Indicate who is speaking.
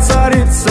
Speaker 1: царица.